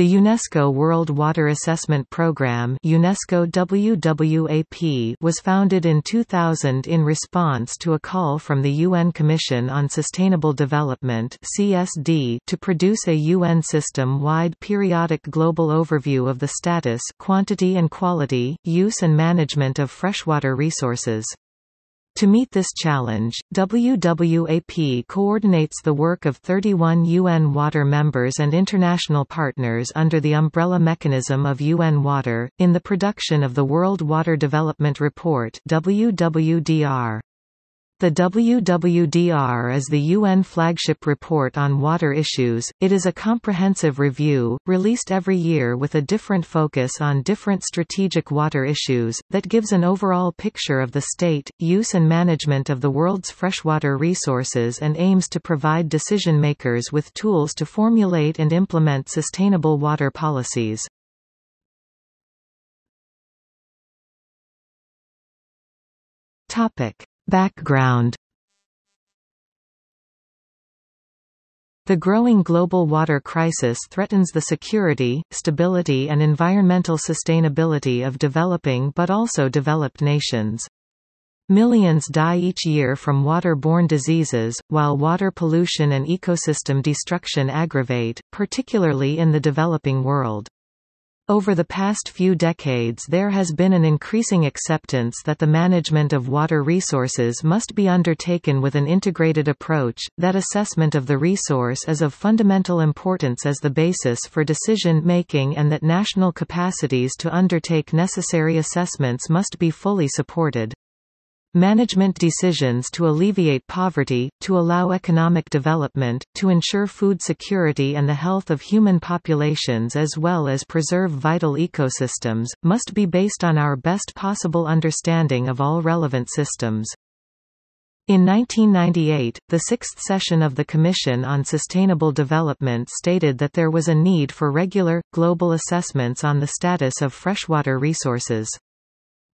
The UNESCO World Water Assessment Programme UNESCO WWAP was founded in 2000 in response to a call from the UN Commission on Sustainable Development CSD to produce a UN system-wide periodic global overview of the status quantity and quality, use and management of freshwater resources. To meet this challenge, WWAP coordinates the work of 31 UN Water members and international partners under the umbrella mechanism of UN Water, in the production of the World Water Development Report WWDR. The WWDR is the UN flagship report on water issues. It is a comprehensive review, released every year with a different focus on different strategic water issues, that gives an overall picture of the state, use and management of the world's freshwater resources and aims to provide decision makers with tools to formulate and implement sustainable water policies. Topic. Background The growing global water crisis threatens the security, stability and environmental sustainability of developing but also developed nations. Millions die each year from water-borne diseases, while water pollution and ecosystem destruction aggravate, particularly in the developing world. Over the past few decades there has been an increasing acceptance that the management of water resources must be undertaken with an integrated approach, that assessment of the resource is of fundamental importance as the basis for decision-making and that national capacities to undertake necessary assessments must be fully supported. Management decisions to alleviate poverty, to allow economic development, to ensure food security and the health of human populations as well as preserve vital ecosystems, must be based on our best possible understanding of all relevant systems. In 1998, the sixth session of the Commission on Sustainable Development stated that there was a need for regular, global assessments on the status of freshwater resources.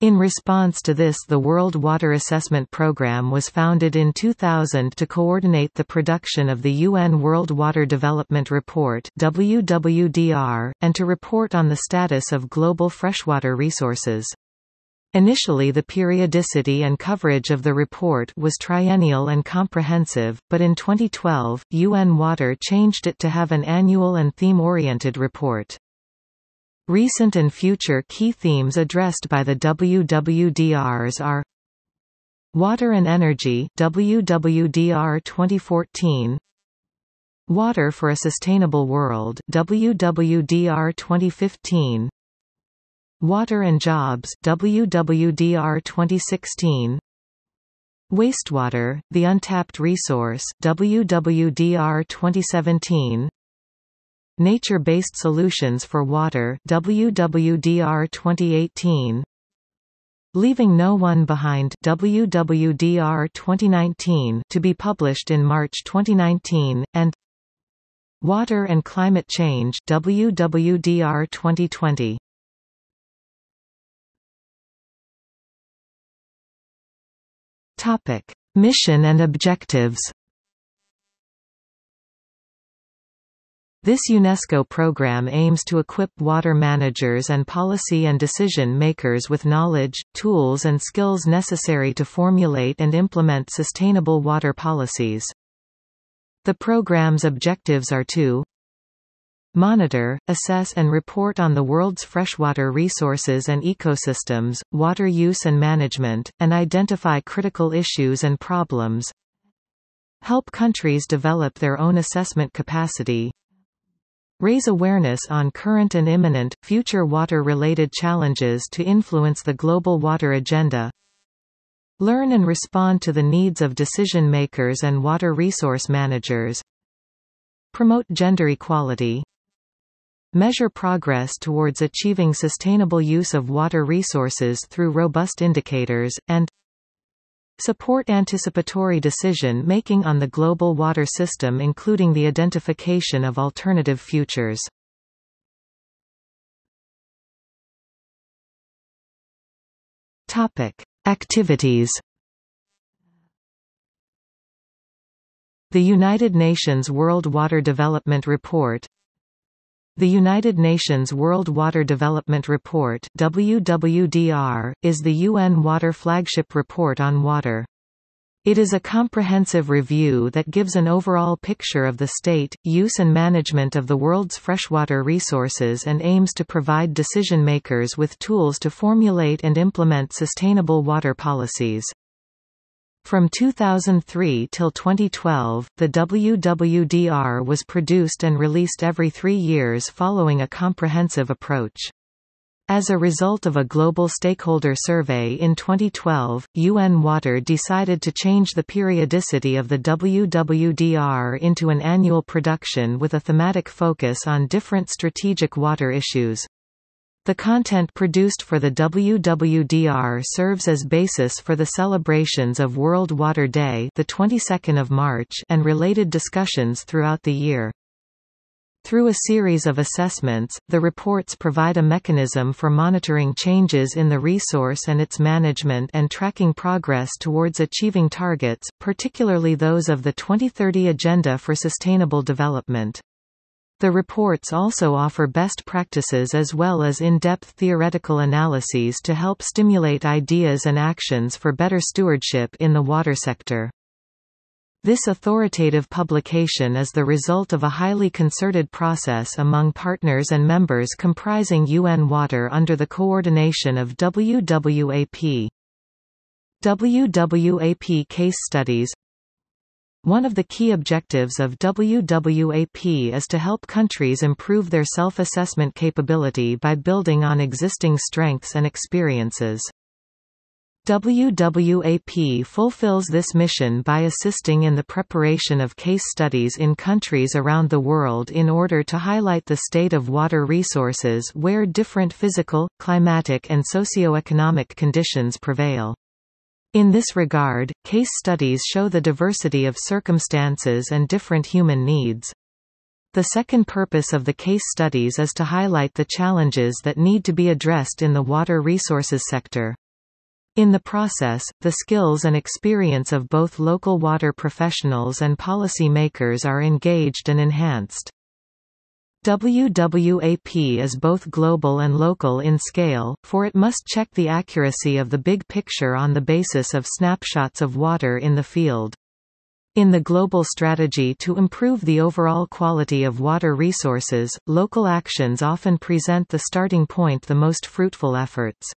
In response to this the World Water Assessment Programme was founded in 2000 to coordinate the production of the UN World Water Development Report WWDR, and to report on the status of global freshwater resources. Initially the periodicity and coverage of the report was triennial and comprehensive, but in 2012, UN Water changed it to have an annual and theme-oriented report. Recent and future key themes addressed by the WWDRs are Water and Energy WWDR 2014 Water for a Sustainable World WWDR 2015 Water and Jobs WWDR 2016 Wastewater, the Untapped Resource WWDR 2017 Nature-Based Solutions for Water WWDR 2018 Leaving No One Behind WWDR 2019 to be published in March 2019 and Water and Climate Change WWDR 2020 Topic Mission and objectives This UNESCO program aims to equip water managers and policy and decision makers with knowledge, tools and skills necessary to formulate and implement sustainable water policies. The program's objectives are to Monitor, assess and report on the world's freshwater resources and ecosystems, water use and management, and identify critical issues and problems Help countries develop their own assessment capacity Raise awareness on current and imminent, future water-related challenges to influence the global water agenda. Learn and respond to the needs of decision makers and water resource managers. Promote gender equality. Measure progress towards achieving sustainable use of water resources through robust indicators, and Support anticipatory decision-making on the global water system including the identification of alternative futures. Topic Activities The United Nations World Water Development Report The United Nations World Water Development Report WWDR, is the UN Water flagship report on water. It is a comprehensive review that gives an overall picture of the state, use and management of the world's freshwater resources and aims to provide decision-makers with tools to formulate and implement sustainable water policies. From 2003 till 2012, the WWDR was produced and released every three years following a comprehensive approach. As a result of a global stakeholder survey in 2012, UN Water decided to change the periodicity of the WWDR into an annual production with a thematic focus on different strategic water issues. The content produced for the WWDR serves as basis for the celebrations of World Water Day, the 22nd of March, and related discussions throughout the year. Through a series of assessments, the reports provide a mechanism for monitoring changes in the resource and its management and tracking progress towards achieving targets, particularly those of the 2030 Agenda for Sustainable Development. The reports also offer best practices as well as in-depth theoretical analyses to help stimulate ideas and actions for better stewardship in the water sector. This authoritative publication is the result of a highly concerted process among partners and members comprising UN Water under the coordination of WWAP. WWAP case studies one of the key objectives of WWAP is to help countries improve their self-assessment capability by building on existing strengths and experiences. WWAP fulfills this mission by assisting in the preparation of case studies in countries around the world in order to highlight the state of water resources where different physical, climatic and socio-economic conditions prevail. In this regard, case studies show the diversity of circumstances and different human needs. The second purpose of the case studies is to highlight the challenges that need to be addressed in the water resources sector. In the process, the skills and experience of both local water professionals and policy makers are engaged and enhanced. WWAP is both global and local in scale, for it must check the accuracy of the big picture on the basis of snapshots of water in the field. In the global strategy to improve the overall quality of water resources, local actions often present the starting point the most fruitful efforts.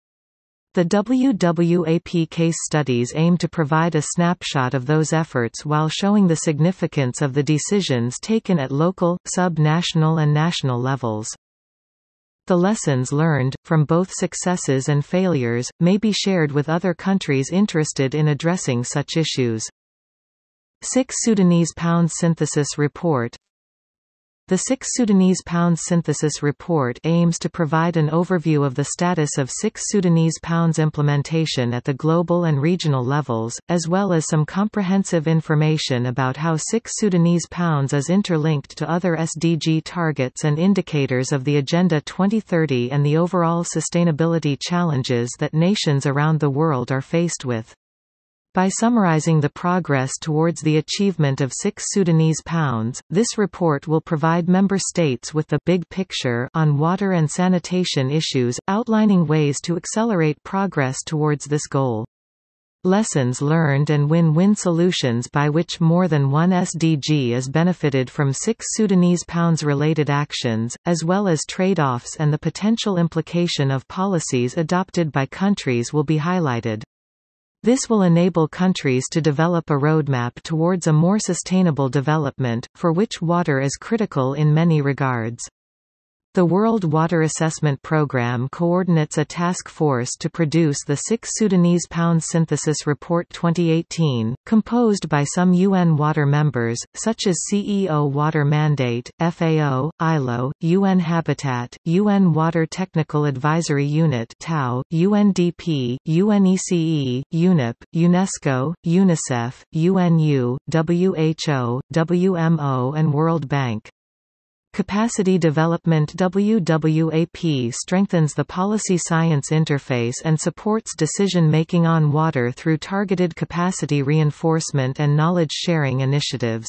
The WWAP case studies aim to provide a snapshot of those efforts while showing the significance of the decisions taken at local, sub-national and national levels. The lessons learned, from both successes and failures, may be shared with other countries interested in addressing such issues. 6 Sudanese Pound Synthesis Report the 6 Sudanese Pounds Synthesis Report aims to provide an overview of the status of 6 Sudanese Pounds implementation at the global and regional levels, as well as some comprehensive information about how 6 Sudanese Pounds is interlinked to other SDG targets and indicators of the Agenda 2030 and the overall sustainability challenges that nations around the world are faced with. By summarizing the progress towards the achievement of six Sudanese pounds, this report will provide member states with the big picture on water and sanitation issues, outlining ways to accelerate progress towards this goal. Lessons learned and win-win solutions by which more than one SDG is benefited from six Sudanese pounds-related actions, as well as trade-offs and the potential implication of policies adopted by countries will be highlighted. This will enable countries to develop a roadmap towards a more sustainable development, for which water is critical in many regards. The World Water Assessment Programme coordinates a task force to produce the 6 Sudanese Pound Synthesis Report 2018, composed by some UN water members, such as CEO Water Mandate, FAO, ILO, UN Habitat, UN Water Technical Advisory Unit TAO, UNDP, UNECE, UNEP, UNESCO, UNICEF, UNU, WHO, WMO and World Bank. Capacity Development WWAP strengthens the policy science interface and supports decision-making on water through targeted capacity reinforcement and knowledge sharing initiatives.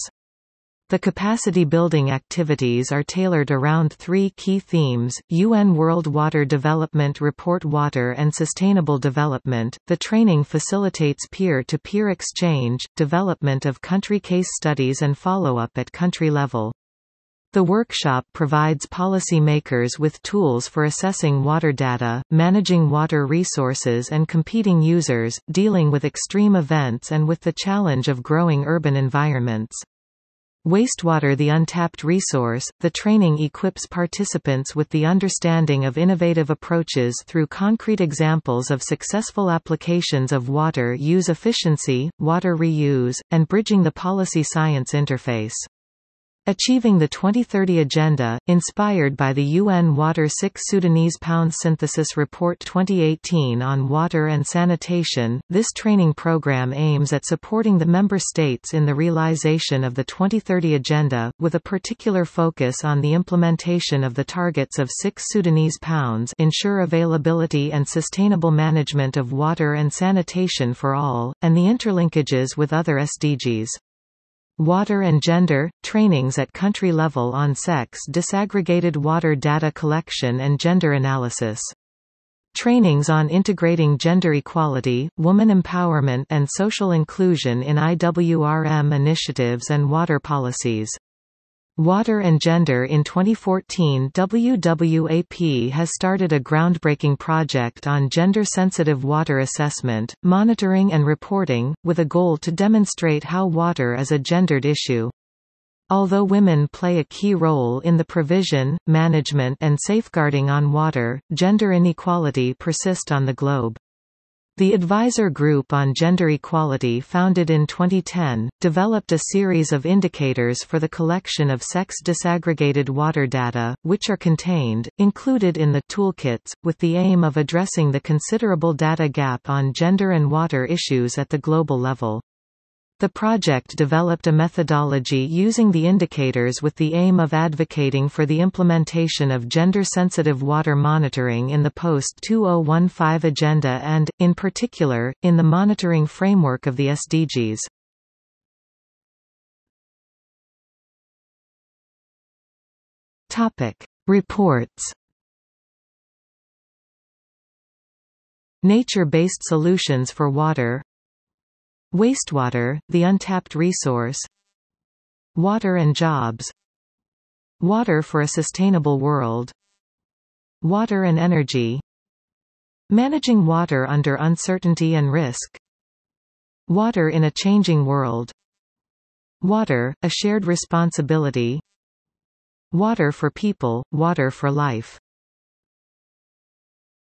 The capacity-building activities are tailored around three key themes, UN World Water Development Report Water and Sustainable Development. The training facilitates peer-to-peer -peer exchange, development of country case studies and follow-up at country level. The workshop provides policymakers with tools for assessing water data, managing water resources and competing users, dealing with extreme events and with the challenge of growing urban environments. Wastewater the untapped resource, the training equips participants with the understanding of innovative approaches through concrete examples of successful applications of water use efficiency, water reuse, and bridging the policy science interface. Achieving the 2030 Agenda, inspired by the UN Water 6 Sudanese Pound Synthesis Report 2018 on water and sanitation, this training program aims at supporting the member states in the realization of the 2030 Agenda, with a particular focus on the implementation of the targets of 6 Sudanese pounds ensure availability and sustainable management of water and sanitation for all, and the interlinkages with other SDGs. Water and Gender, trainings at country level on sex disaggregated water data collection and gender analysis. Trainings on integrating gender equality, woman empowerment and social inclusion in IWRM initiatives and water policies. Water and Gender In 2014 WWAP has started a groundbreaking project on gender-sensitive water assessment, monitoring and reporting, with a goal to demonstrate how water is a gendered issue. Although women play a key role in the provision, management and safeguarding on water, gender inequality persist on the globe. The Advisor Group on Gender Equality founded in 2010, developed a series of indicators for the collection of sex disaggregated water data, which are contained, included in the toolkits, with the aim of addressing the considerable data gap on gender and water issues at the global level. The project developed a methodology using the indicators with the aim of advocating for the implementation of gender-sensitive water monitoring in the post-2015 agenda and, in particular, in the monitoring framework of the SDGs. Reports Nature-based solutions for water Wastewater, the untapped resource. Water and jobs. Water for a sustainable world. Water and energy. Managing water under uncertainty and risk. Water in a changing world. Water, a shared responsibility. Water for people, water for life